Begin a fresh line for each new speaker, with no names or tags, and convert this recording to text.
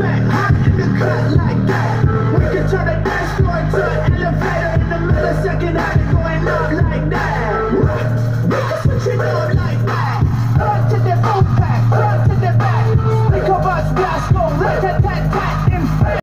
like that. We can turn a dance to an elevator in a millisecond. I